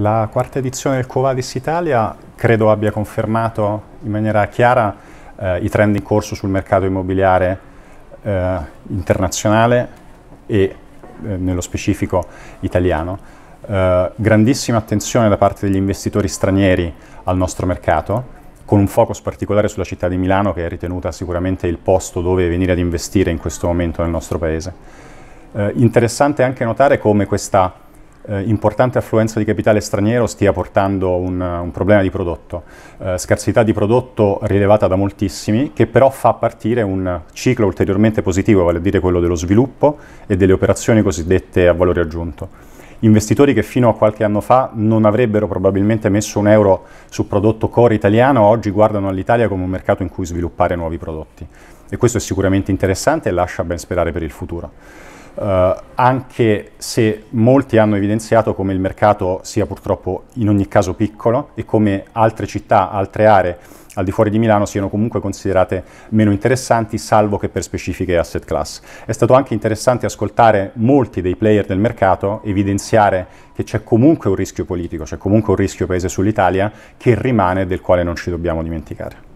La quarta edizione del Covadis Italia credo abbia confermato in maniera chiara eh, i trend in corso sul mercato immobiliare eh, internazionale e eh, nello specifico italiano. Eh, grandissima attenzione da parte degli investitori stranieri al nostro mercato, con un focus particolare sulla città di Milano che è ritenuta sicuramente il posto dove venire ad investire in questo momento nel nostro paese. Eh, interessante anche notare come questa eh, importante affluenza di capitale straniero stia portando un, un problema di prodotto, eh, scarsità di prodotto rilevata da moltissimi, che però fa partire un ciclo ulteriormente positivo, vale a dire quello dello sviluppo e delle operazioni cosiddette a valore aggiunto. Investitori che fino a qualche anno fa non avrebbero probabilmente messo un euro su prodotto core italiano, oggi guardano all'Italia come un mercato in cui sviluppare nuovi prodotti. E questo è sicuramente interessante e lascia ben sperare per il futuro eh, anche se molti hanno evidenziato come il mercato sia purtroppo in ogni caso piccolo e come altre città, altre aree al di fuori di Milano siano comunque considerate meno interessanti, salvo che per specifiche asset class. È stato anche interessante ascoltare molti dei player del mercato evidenziare che c'è comunque un rischio politico, c'è comunque un rischio paese sull'Italia che rimane e del quale non ci dobbiamo dimenticare.